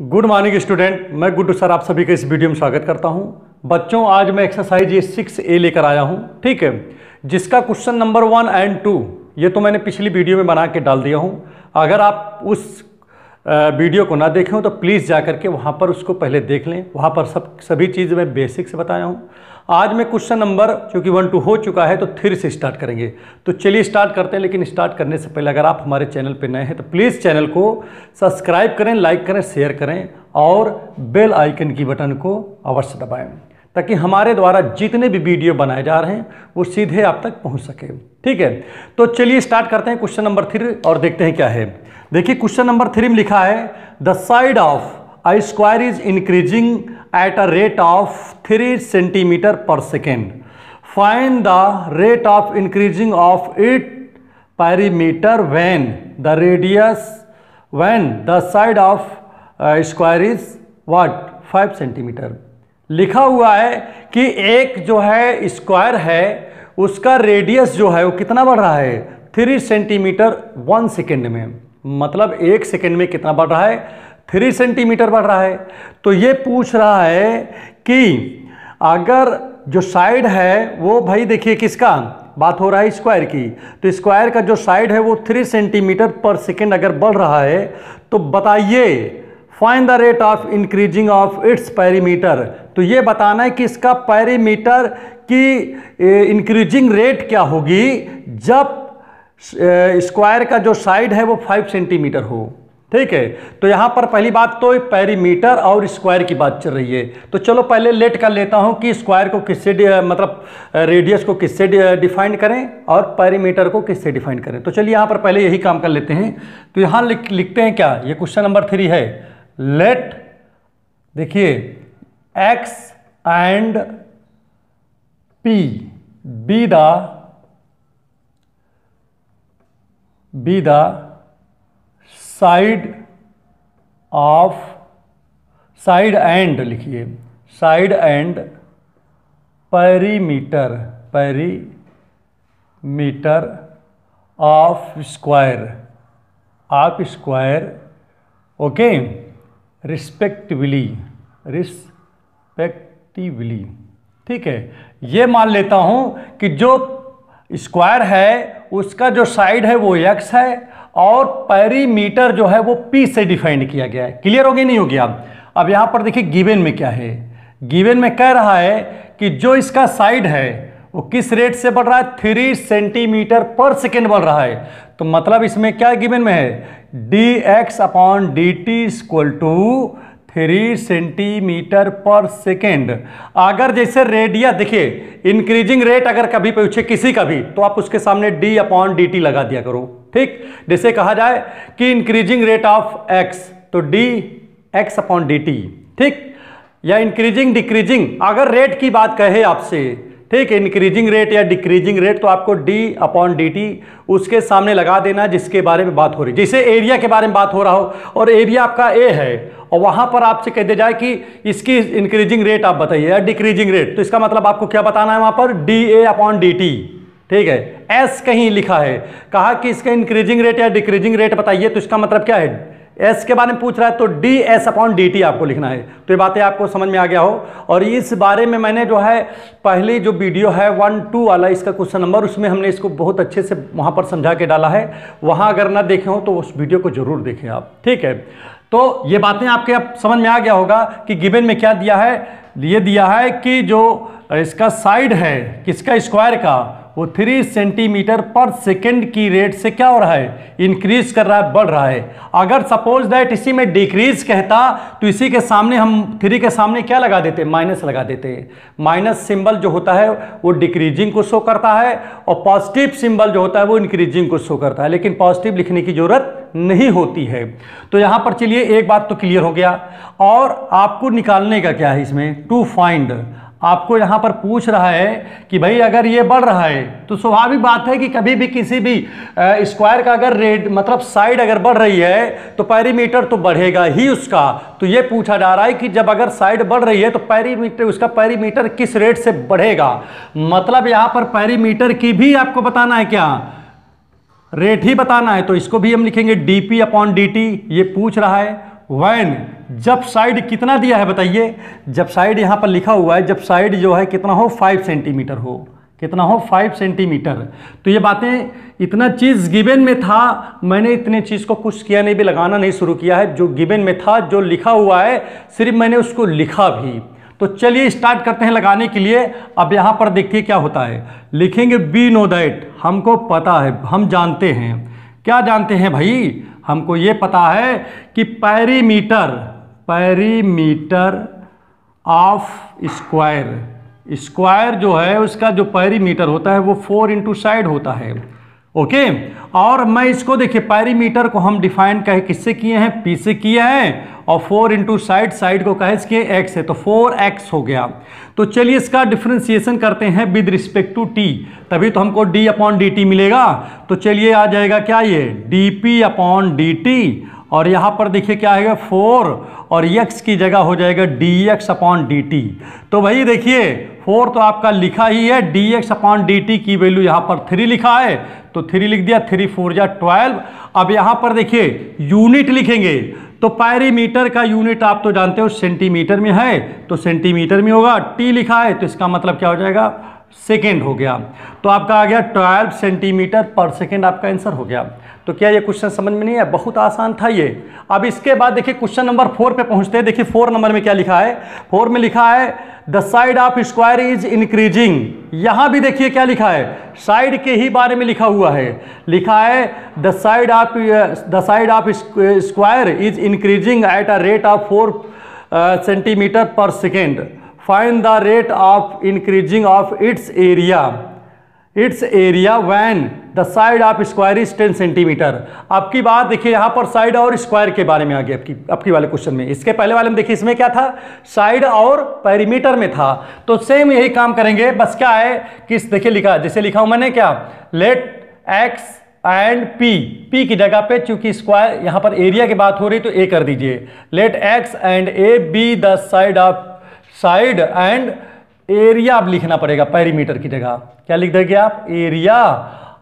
Good morning student मैं Guddu sir आप सभी का इस वीडियो में स्वागत करता हूँ। बच्चों, आज मैं एक्सरसाइज ये सिक्स ए लेकर आया हूँ, ठीक है? जिसका question number one and two ये तो मैंने पिछली वीडियो में बना के डाल दिया हूँ। अगर आप उस वीडियो को ना देखें तो प्लीज़ जा करके वहाँ पर उसको पहले देख लें। वहाँ पर सब, सभी चीज़ मैं बेसिक से बताया हूँ। आज मैं क्वेश्चन नंबर, चूँकि वन टू हो चुका है तो थ्री से स्टार्ट करेंगे। तो चलिए स्टार्ट करते हैं, लेकिन स्टार्ट करने से पहले अगर आप हमारे चैनल पर नए हैं तो प्लीज़ चैनल को सब्सक्राइब करें लाइक करें शेयर करें, और बेल आइकन की बटन को अवश्य दबाएँ, ताकि हमारे द्वारा जितने भी वीडियो बनाए जा रहे हैं, वो सीधे आप तक पहुँच सके। ठीक है? तो चलिए स्टार्ट करते हैं क्वेश्चन नंबर थ्री और देखते हैं क्या है। देखिए, क्वेश्चन नंबर थ्री में लिखा है the side of I square is increasing at a rate of three centimetre per second find the rate of increasing of it perimeter when the radius when the side of square is what five centimetre लिखा हुआ है कि एक जो है square है, उसका radius जो है वो कितना बढ़ रहा है? थ्री सेंटीमीटर वन सेकेंड में। मतलब एक सेकेंड में कितना बढ़ रहा है? थ्री सेंटीमीटर बढ़ रहा है। तो ये पूछ रहा है कि अगर जो साइड है, वो भाई देखिए किसका? बात हो रहा है स्क्वायर की। तो स्क्वायर का जो साइड है, वो थ्री सेंटीमीटर पर सेकेंड अगर बढ़ रहा है तो बताइए find the rate of increasing of its perimeter तो ये बताना है कि इसका पैरीमीटर की इंक्रीजिंग रेट क्या होगी, जब स्क्वायर का जो साइड है, वो फाइव सेंटीमीटर हो। ठीक है? तो यहाँ पर पहली बात तो पैरीमीटर और स्क्वायर की बात चल रही है। तो चलो पहले लेट कर लेता हूँ कि स्क्वायर को किससे मतलब रेडियस को किससे डिफाइन करें और पेरीमीटर को किससे डिफाइन करें। तो चलिए यहाँ पर पहले यही काम कर लेते हैं। तो यहाँ लिख, लिखते हैं क्या? ये क्वेश्चन नंबर थ्री है। लेट देखिए x and P be the be the side of, side and लिखिए, side and perimeter perimeter of square of square okay respectively respectively ठीक है? ये मान लेता हूँ कि जो स्क्वायर है, उसका जो साइड है, वो एक्स है और पैरीमीटर जो है वो पी से डिफाइंड किया गया है। क्लियर हो गया नहीं हो गया अब यहाँ पर देखिए गिवन में क्या है। गिवन में कह रहा है कि जो इसका साइड है, वो किस रेट से बढ़ रहा है? थ्री सेंटीमीटर पर सेकेंड बढ़ रहा है। तो मतलब इसमें क्या गिवन में है? D x upon d t equal to three centimetre per second. अगर जैसे रेडिया देखिए इंक्रीजिंग रेट अगर कभी पूछे किसी का भी तो आप उसके सामने डी अपॉन डी टी लगा दिया करो। ठीक? जैसे कहा जाए कि इंक्रीजिंग रेट ऑफ़ एक्स तो d x upon d t ठीक? या इंक्रीजिंग डिक्रीजिंग अगर रेट की बात कहे आपसे ठीक है इंक्रीजिंग रेट या डिक्रीजिंग रेट तो आपको डी अपॉन डी टी उसके सामने लगा देना जिसके बारे में बात हो रही है। जैसे एरिया के बारे में बात हो रहा हो, और एरिया आपका ए है, और वहाँ पर आपसे कह दिया जाए कि इसकी इंक्रीजिंग रेट आप बताइए, या डिक्रीजिंग रेट तो इसका मतलब आपको क्या बताना है वहाँ पर? D A upon d t ठीक है एस कहीं लिखा है, कहा कि इसका इंक्रीजिंग रेट या डिक्रीजिंग रेट बताइए तो इसका मतलब क्या है? एस के बारे में पूछ रहा है तो d S upon d t आपको लिखना है। तो ये बातें आपको समझ में आ गया हो। और इस बारे में मैंने जो है, पहले जो वीडियो है, वन, टू वाला इसका क्वेश्चन नंबर, उसमें हमने इसको बहुत अच्छे से वहाँ पर समझा के डाला है। वहाँ अगर ना देखे हो तो उस वीडियो को ज़रूर देखें आप। ठीक है? तो ये बातें आपके अब समझ में आ गया होगा कि गिवन में क्या दिया है। ये दिया है कि जो इसका साइड है, किसका स्क्वायर का वो थ्री सेंटीमीटर पर सेकेंड की रेट से क्या हो रहा है? इंक्रीज कर रहा है, बढ़ रहा है। अगर सपोज़ दैट इसी में डिक्रीज कहता तो इसी के सामने हम थ्री के सामने क्या लगा देते? माइनस लगा देते। माइनस सिंबल जो होता है, वो डिक्रीजिंग को शो करता है, और पॉजिटिव सिंबल जो होता है, वो इंक्रीजिंग को शो करता है। लेकिन पॉजिटिव लिखने की ज़रूरत नहीं होती है। तो यहाँ पर चलिए, एक बात तो क्लियर हो गया। और आपको निकालने का क्या है इसमें? टू फाइंड आपको यहाँ पर पूछ रहा है कि भाई अगर ये बढ़ रहा है तो स्वाभाविक बात है कि कभी भी किसी भी स्क्वायर का अगर रेड मतलब साइड अगर बढ़ रही है तो पैरीमीटर तो बढ़ेगा ही उसका। तो ये पूछा जा रहा है कि जब अगर साइड बढ़ रही है तो पैरीमीटर उसका पैरीमीटर किस रेट से बढ़ेगा? मतलब यहाँ पर पैरीमीटर की भी आपको बताना है क्या? रेट ही बताना है तो इसको भी हम लिखेंगे d P upon d t ये पूछ रहा है। वैन जब साइड कितना दिया है बताइए? जब साइड यहाँ पर लिखा हुआ है, जब साइड जो है, कितना हो? फाइव सेंटीमीटर हो। कितना हो? फाइव सेंटीमीटर तो ये बातें इतना चीज़ गिवन में था, मैंने इतने चीज़ को कुछ किया नहीं, भी लगाना नहीं शुरू किया है, जो गिवन में था, जो लिखा हुआ है, सिर्फ़ मैंने उसको लिखा भी। तो चलिए स्टार्ट करते हैं लगाने के लिए। अब यहाँ पर देखिए क्या होता है। लिखेंगे बी नो दैट हमको पता है, हम जानते हैं। क्या जानते हैं भाई? हमको ये पता है कि perimeter perimeter of square square जो है उसका जो पैरीमीटर होता है वो फोर इंटू साइड होता है। ओके और मैं इसको देखिए पैरीमीटर को हम डिफाइन कहे, किससे किए हैं? पी से किए हैं और फोर इंटू साइड साइड को कहे इसके एक्स है तो फोर एक्स हो गया। तो चलिए इसका डिफ्रेंसिएशन करते हैं विद रिस्पेक्ट टू टी तभी तो हमको डी अपॉन डी टी मिलेगा। तो चलिए आ जाएगा क्या ये? D P upon d t और यहाँ पर देखिए क्या आएगा? फोर और यक्स की जगह हो जाएगा d x upon d t तो भाई देखिए फोर तो आपका लिखा ही है d x upon d t की वैल्यू यहाँ पर थ्री लिखा है तो थ्री लिख दिया थ्री फोर जा ट्वेल्व अब यहाँ पर देखिए यूनिट लिखेंगे तो पैरीमीटर का यूनिट आप तो जानते हो सेंटीमीटर में है तो सेंटीमीटर में होगा टी लिखा है तो इसका मतलब क्या हो जाएगा सेकेंड हो गया। तो आपका आ गया ट्वेल्व सेंटीमीटर पर सेकेंड आपका आंसर हो गया। तो क्या ये क्वेश्चन समझ में नहीं है बहुत आसान था ये। अब इसके बाद देखिए क्वेश्चन नंबर फोर पे पहुँचते हैं। देखिए फोर नंबर में क्या लिखा है? फोर में लिखा है the side of square is increasing यहाँ भी देखिए क्या लिखा है? साइड के ही बारे में लिखा हुआ है। लिखा है the side of the side of square is increasing at a rate of four centimetre per second find the rate of increasing of its area its area when the side of square is ten centimetre. आपकी बात देखिए, यहाँ पर side और square के बारे में आ गया आपकी आपकी वाले क्वेश्चन में। इसके पहले वाले में देखिए, इसमें क्या था? साइड और पेरीमीटर में था। तो सेम यही काम करेंगे। बस क्या है किस देखिए लिखा, जैसे लिखा हूँ मैंने क्या? Let x and P P की जगह पे चूँकि स्क्वायर, यहाँ पर एरिया की बात हो रही तो ए कर दीजिए। Let x and A be the side of side and area आप लिखना पड़ेगा पैरीमीटर की जगह। क्या लिख देंगे आप? एरिया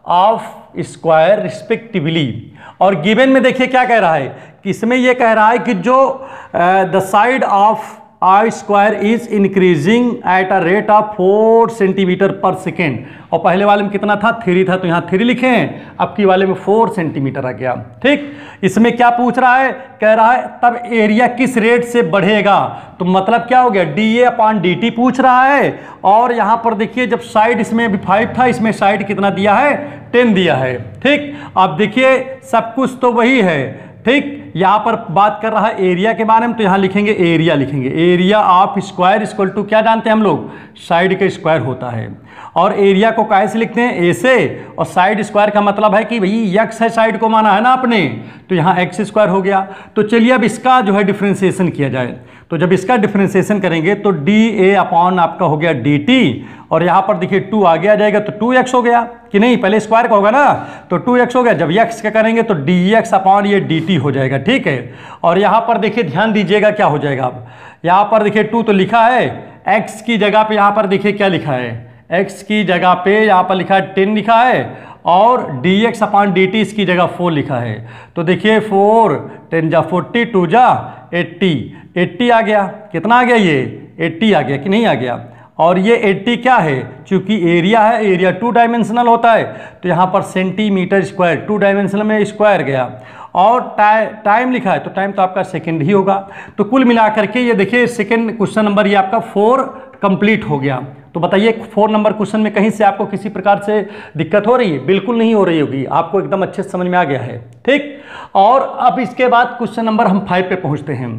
ऑफ़ स्क्वायर रिस्पेक्टिवली और गिवन में देखिए क्या कह रहा है? कि इसमें यह कह रहा है कि जो the side of I square is increasing at a rate of four centimetre per second और पहले वाले में कितना था? थ्री था। तो यहाँ थ्री लिखे हैं। अब की वाले में फोर सेंटीमीटर आ गया। ठीक? इसमें क्या पूछ रहा है? कह रहा है, तब एरिया किस रेट से बढ़ेगा? तो मतलब क्या हो गया? D A upon d t पूछ रहा है। और यहाँ पर देखिए, जब साइड इसमें भी फाइव था, इसमें साइड कितना दिया है? टेन दिया है। ठीक? अब देखिए, सब कुछ तो वही है। ठीक? यहाँ पर बात कर रहा है एरिया के बारे में तो यहाँ लिखेंगे एरिया लिखेंगे। Area of square equal to क्या जानते हैं हम लोग? साइड का स्क्वायर होता है। और एरिया को कैसे लिखते हैं? ए से। और साइड स्क्वायर का मतलब है कि भाई यक्स है साइड को माना है ना आपने? तो यहाँ एक्स स्क्वायर हो गया। तो चलिए अब इसका जो है डिफ्रेंसिएशन किया जाए। तो जब इसका डिफ्रेंसिएशन करेंगे तो डी ए अपॉन आपका हो गया डी टी और यहाँ पर देखिए टू आ जाएगा तो टू एक्स हो गया। कि नहीं? पहले स्क्वायर का होगा ना? तो टू एक्स हो गया। जब एक्स का करेंगे तो डी एक्स अपॉन ये डी टी हो जाएगा, ठीक है? और यहाँ पर देखिए, ध्यान दीजिएगा क्या हो जाएगा अब। यहाँ पर देखिए टू तो लिखा है। एक्स की जगह पे यहाँ पर देखिए क्या लिखा है? एक्स की जगह पे यहाँ पर लिखा है टेन लिखा है और d x upon d t इसकी जगह फोर लिखा है। तो देखिए फोर टेन जा फोर्टी टू जा एट्टी एट्टी आ गया। कितना आ गया ये? एट्टी आ गया कि नहीं आ गया? और ये 80 क्या है? चूँकि एरिया है एरिया टू डायमेंशनल होता है तो यहाँ पर सेंटीमीटर स्क्वायर टू डायमेंशनल में स्क्वायर गया। और टाइम टाइम लिखा है तो टाइम तो आपका सेकंड ही होगा। तो कुल मिलाकर के ये देखिए सेकंड क्वेश्चन नंबर ये आपका फोर कंप्लीट हो गया। तो बताइए फोर नंबर क्वेश्चन में कहीं से आपको किसी प्रकार से दिक्कत हो रही है? बिल्कुल नहीं हो रही होगी। आपको एकदम अच्छे से समझ में आ गया है। ठीक? और अब इसके बाद क्वेश्चन नंबर हम फाइव पे पहुँचते हैं।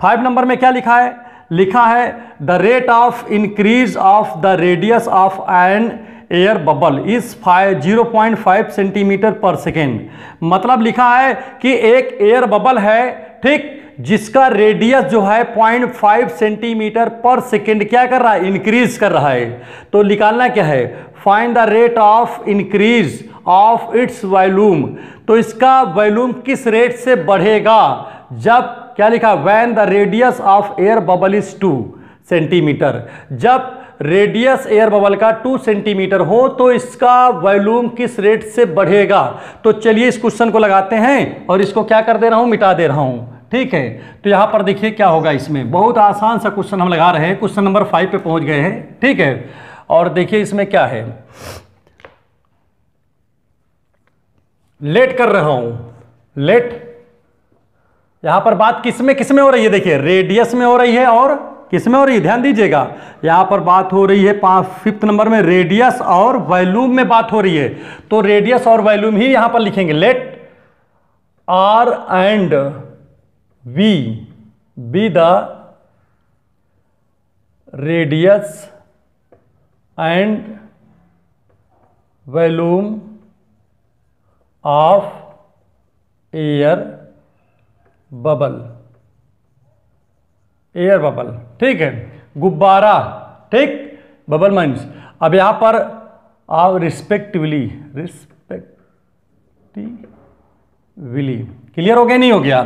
फाइव नंबर में क्या लिखा है? लिखा है, the rate of increase of the radius of an air bubble is five, zero point five centimetre per second. मतलब लिखा है कि एक एयर बबल है, ठीक? जिसका रेडियस जो है point five centimetre per second क्या कर रहा है? इंक्रीज कर रहा है। तो निकालना क्या है? Find the rate of increase of its volume तो इसका वॉल्यूम किस रेट से बढ़ेगा? जब क्या लिखा? When the radius of air bubble is two centimetre जब रेडियस एयर बबल का टू सेंटीमीटर हो तो इसका वॉल्यूम किस रेट से बढ़ेगा? तो चलिए इस क्वेश्चन को लगाते हैं और इसको क्या कर दे रहा हूँ? मिटा दे रहा हूँ। ठीक है तो यहाँ पर देखिए क्या होगा इसमें। बहुत आसान सा क्वेश्चन हम लगा रहे हैं। क्वेश्चन नंबर फाइव पे पहुँच गए हैं। ठीक है, और देखिए इसमें क्या है। लेट कर रहा हूँ। लेट यहाँ पर बात किसमें किसमें हो रही है? देखिए रेडियस में हो रही है और किसमें हो रही है? ध्यान दीजिएगा। यहाँ पर बात हो रही है पाँच फिफ्थ नंबर में रेडियस और वैल्यूम में बात हो रही है। तो रेडियस और वैल्यूम ही यहाँ पर लिखेंगे। Let r and v be the radius and volume of air bubble air bubble ठीक है? गुब्बारा. ठीक? बबल मीन्स अब यहाँ पर आप रिस्पेक्टिवली रिस्पेक्टिवली क्लियर हो गया, नहीं हो गया?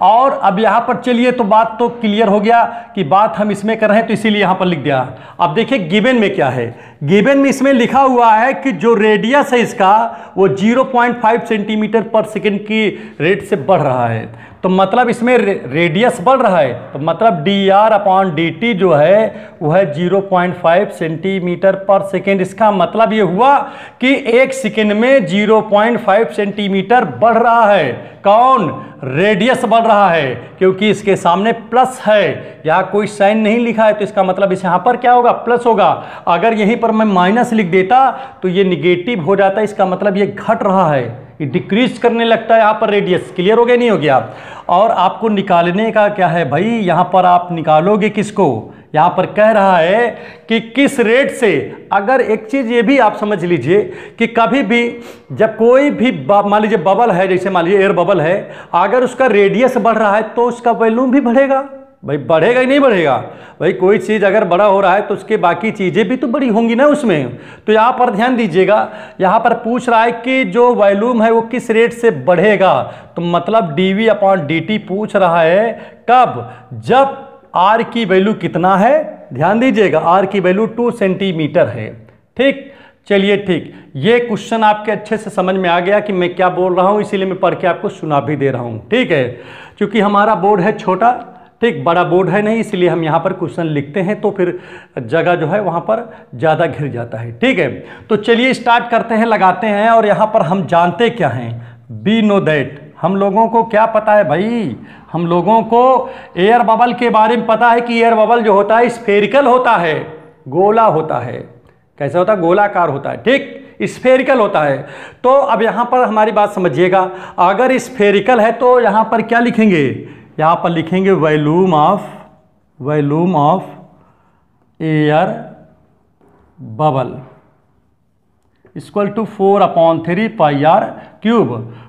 और अब यहाँ पर चलिए तो बात तो क्लियर हो गया कि बात हम इसमें कर रहे हैं तो इसीलिए यहाँ पर लिख दिया। अब देखिए गिवन में क्या है? गिवन में इसमें लिखा हुआ है कि जो रेडियस है इसका, वो 0.5 सेंटीमीटर पर सेकेंड की रेट से बढ़ रहा है। तो मतलब इसमें रेडियस बढ़ रहा है। तो मतलब d r upon d t जो है, वो है 0.5 सेंटीमीटर पर सेकेंड इसका मतलब ये हुआ कि एक सेकेंड में 0.5 सेंटीमीटर बढ़ रहा है। कौन? रेडियस बढ़ रहा है, क्योंकि इसके सामने प्लस है। या कोई साइन नहीं लिखा है तो इसका मतलब इस यहाँ पर क्या होगा? प्लस होगा। अगर यहीं पर मैं माइनस लिख देता तो ये निगेटिव हो जाता। इसका मतलब ये घट रहा है। ये डिक्रीज करने लगता है, यहाँ पर रेडियस क्लियर हो गया, नहीं हो गया? और आपको निकालने का क्या है भाई? यहाँ पर आप निकालोगे किसको? यहाँ पर कह रहा है कि किस रेट से? अगर एक चीज़ ये भी आप समझ लीजिए कि कभी भी जब कोई भी मान लीजिए बबल है, जैसे मान लीजिए एयर बबल है, अगर उसका रेडियस बढ़ रहा है तो उसका वैल्यूम भी बढ़ेगा। भाई, बढ़ेगा ही नहीं बढ़ेगा। भाई, कोई चीज़ अगर बड़ा हो रहा है तो उसके बाकी चीज़ें भी तो बड़ी होंगी ना उसमें। तो यहाँ पर ध्यान दीजिएगा, यहाँ पर पूछ रहा है कि जो वॉल्यूम है वो किस रेट से बढ़ेगा? तो मतलब d v upon d t पूछ रहा है, कब? जब आर की वैल्यू कितना है? ध्यान दीजिएगा आर की वैल्यू टू सेंटीमीटर है। ठीक? चलिए ठीक। ये क्वेश्चन आपके अच्छे से समझ में आ गया कि मैं क्या बोल रहा हूँ, इसीलिए मैं पढ़ के आपको सुना भी दे रहा हूँ। ठीक है? क्योंकि हमारा बोर्ड है छोटा ठीक, बड़ा बोर्ड है नहीं, इसलिए हम यहाँ पर क्वेश्चन लिखते हैं तो फिर जगह जो है वहाँ पर ज़्यादा घिर जाता है। ठीक है तो चलिए स्टार्ट करते हैं, लगाते हैं, और यहाँ पर हम जानते क्या हैं। बी नो दैट हम लोगों को क्या पता है भाई? हम लोगों को एयर बबल के बारे में पता है कि एयर बबल जो होता है स्फेरिकल होता है, गोला होता है। कैसा होता है? गोलाकार होता है। ठीक स्फेरिकल होता है। तो अब यहाँ पर हमारी बात समझिएगा। अगर स्फेरिकल है तो यहाँ पर क्या लिखेंगे? यहाँ पर लिखेंगे volume of volume of air bubble equal to four upon three pi r cube.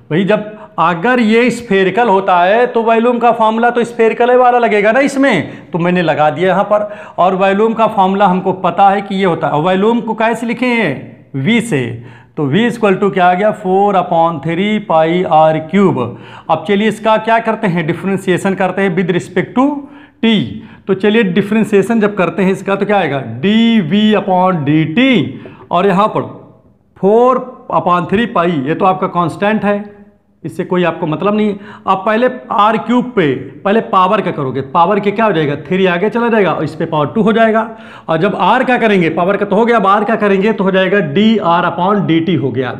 भाई जब अगर ये स्फेरिकल होता है तो वैल्यूम का फॉर्मूला तो स्फेरिकल वाला लगेगा ना इसमें। तो मैंने लगा दिया यहाँ पर। और वैल्यूम का फॉर्मूला हमको पता है कि ये होता है। और वैल्यूम को कैसे लिखे? हैं वी से। तो v इक्वल टू क्या आ गया? Four upon three pi r cube अब चलिए इसका क्या करते हैं? डिफ्रेंसिएशन करते हैं विद रिस्पेक्ट टू t. तो चलिए डिफ्रेंसिएशन जब करते हैं इसका तो क्या आएगा? D v upon d t और यहाँ पर फोर अपॉन थ्री पाई ये तो आपका कांस्टेंट है। इससे कोई आपको मतलब नहीं। आप पहले आर क्यूब पे, पहले पावर का करोगे। पावर के क्या हो जाएगा? थ्री आगे चला जाएगा और इस पर पावर टू हो जाएगा। और जब आर का करेंगे? पावर का तो हो गया। अब आर का करेंगे? तो हो जाएगा d r upon d t हो गया।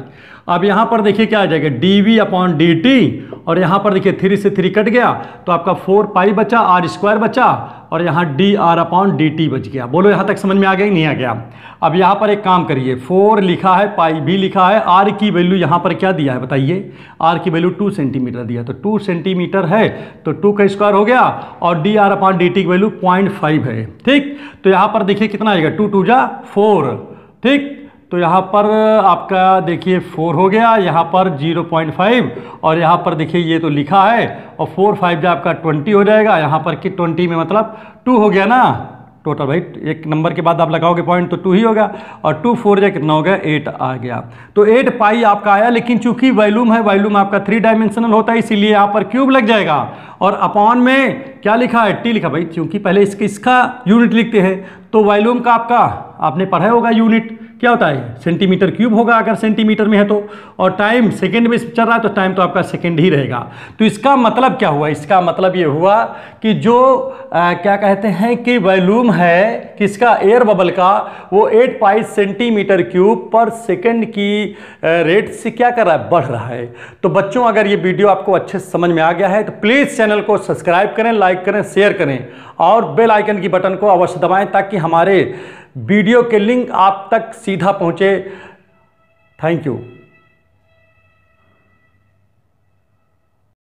अब यहाँ पर देखिए क्या आ जाएगा? D v upon d t और यहाँ पर देखिए थ्री से थ्री कट गया। तो आपका फोर पाई बचा आर स्क्वायर बचा। और यहाँ d r upon d t बच गया। बोलो, यहाँ तक समझ में आ गया नहीं आ गया? अब यहाँ पर एक काम करिए। फोर लिखा है पाई भी लिखा है आर की वैल्यू यहाँ पर क्या दिया है बताइए? आर की वैल्यू टू सेंटीमीटर दिया। तो टू सेंटीमीटर है तो टू का स्क्वायर हो गया और d r upon d t की वैल्यू पॉइंट फाइव है। ठीक? तो यहाँ पर देखिए कितना आएगा? टू टू जा फोर ठीक? तो यहाँ पर आपका देखिए फोर हो गया, यहाँ पर ज़ीरो पॉइंट फाइव और यहाँ पर देखिए ये तो लिखा है और फोर फाइव जो आपका ट्वेंटी हो जाएगा, यहाँ पर कि ट्वेंटी में मतलब टू हो गया ना? टोटल भाई, एक नंबर के बाद आप लगाओगे पॉइंट तो टू ही होगा और टू फोर जो कितना हो गया एट आ गया। तो एट पाई आपका आया, लेकिन चूँकि वैल्यूम है वैल्यूम आपका थ्री डायमेंशनल होता है, इसीलिए यहाँ पर क्यूब लग जाएगा। और अपॉन में क्या लिखा है? टी लिखा भाई क्योंकि पहले इसके, इसका यूनिट लिखते हैं तो वैल्यूम का आपका, आपने पढ़ा होगा यूनिट क्या होता है? सेंटीमीटर क्यूब होगा अगर सेंटीमीटर में है तो। और टाइम सेकेंड में चल रहा है तो टाइम तो आपका सेकेंड ही रहेगा। तो इसका मतलब क्या हुआ? इसका मतलब ये हुआ कि जो आ, क्या कहते हैं कि वॉल्यूम है किसका? एयर बबल का। वो eight pi centimetre cube per second की रेट से क्या कर रहा है? बढ़ रहा है। तो बच्चों अगर ये वीडियो आपको अच्छे से समझ में आ गया है तो प्लीज़ चैनल को सब्सक्राइब करें लाइक करें शेयर करें। और बेल आइकन की बटन को अवश्य दबाएँ ताकि हमारे वीडियो के लिंक आप तक सीधा पहुँचे। Thank you.